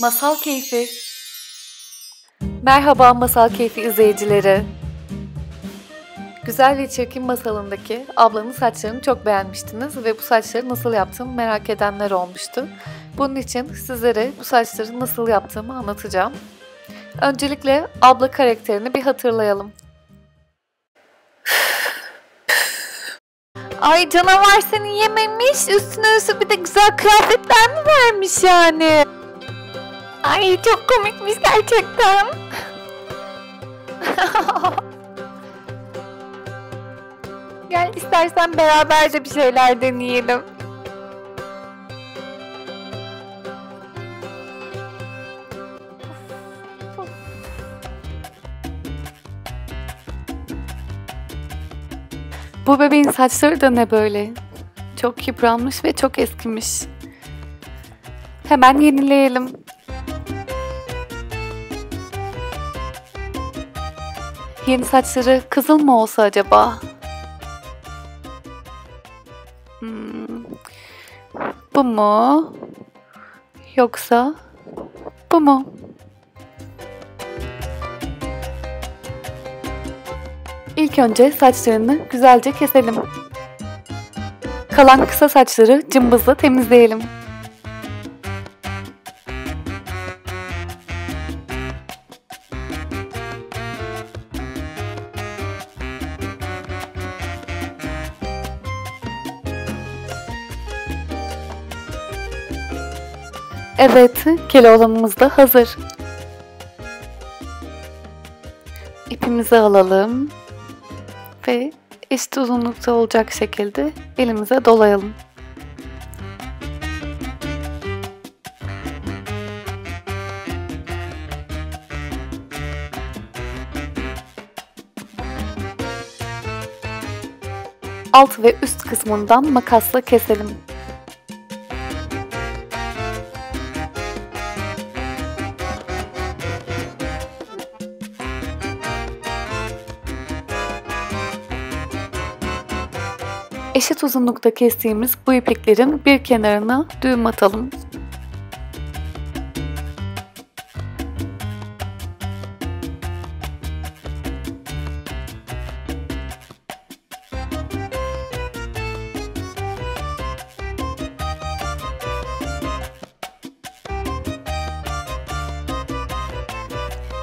Masal Keyfi Merhaba Masal Keyfi izleyicileri. Güzel ve Çirkin masalındaki ablanın saçlarını çok beğenmiştiniz ve bu saçları nasıl yaptığımı merak edenler olmuştu. Bunun için sizlere bu saçları nasıl yaptığımı anlatacağım. Öncelikle abla karakterini bir hatırlayalım. Ay canavar seni yememiş, üstüne üstü bir de güzel kıyafetler mi vermiş yani? Ay çok komikmiş gerçekten. Gel istersen beraberce bir şeyler deneyelim. Bu bebeğin saçları da ne böyle? Çok yıpranmış ve çok eskimiş. Hemen yenileyelim. Yeni saçları kızıl mı olsa acaba? Hmm. Bu mu? Yoksa bu mu? İlk önce saçlarını güzelce keselim. Kalan kısa saçları cımbızla temizleyelim. Evet, Keloğlanımız da hazır. İpimizi alalım ve eşit uzunlukta olacak şekilde elimize dolayalım. Alt ve üst kısmından makasla keselim. Eşit uzunlukta kestiğimiz bu ipliklerin bir kenarına düğüm atalım.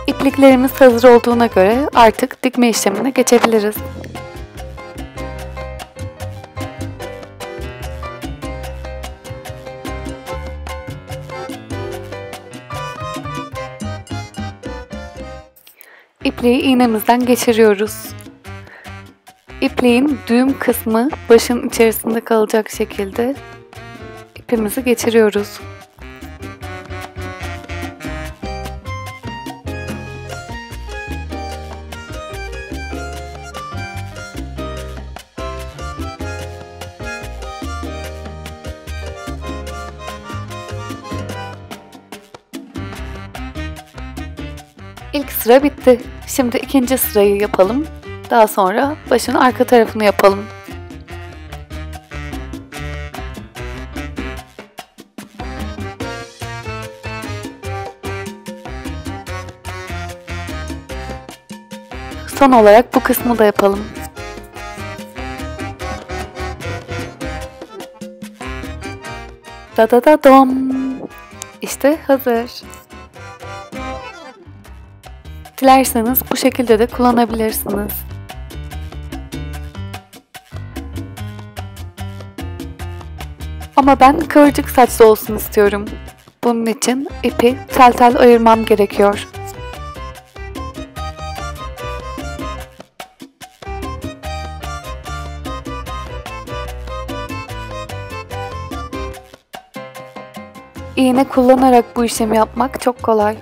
İpliklerimiz hazır olduğuna göre artık dikme işlemine geçebiliriz. İpliği iğnemizden geçiriyoruz. İpliğin düğüm kısmı başın içerisinde kalacak şekilde ipimizi geçiriyoruz. İlk sıra bitti. Şimdi ikinci sırayı yapalım. Daha sonra başın arka tarafını yapalım. Son olarak bu kısmı da yapalım. Da da da dom. İşte hazır. Dilerseniz bu şekilde de kullanabilirsiniz. Ama ben kıvırcık saçlı olsun istiyorum. Bunun için ipi tel tel ayırmam gerekiyor. İğne kullanarak bu işlemi yapmak çok kolay.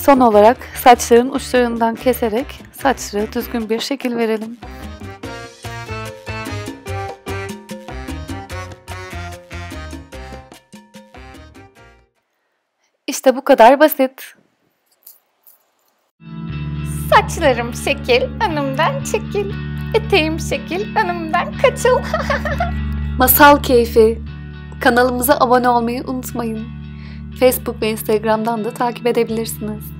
Son olarak saçların uçlarından keserek saçlara düzgün bir şekil verelim. İşte bu kadar basit. Saçlarım şekil, önümden çekil. Eteğim şekil, önümden kaçıl. Masal keyfi. Kanalımıza abone olmayı unutmayın. Facebook ve Instagram'dan da takip edebilirsiniz.